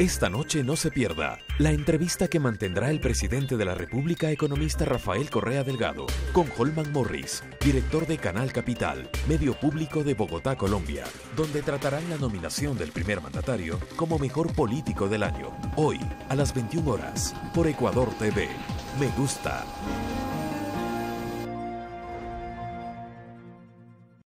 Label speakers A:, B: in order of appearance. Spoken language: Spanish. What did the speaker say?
A: Esta noche no se pierda la entrevista que mantendrá el presidente de la República, economista Rafael Correa Delgado, con Holman Morris, director de Canal Capital, medio público de Bogotá, Colombia, donde tratarán la nominación del primer mandatario como mejor político del año. Hoy, a las 21 horas, por Ecuador TV. Me gusta.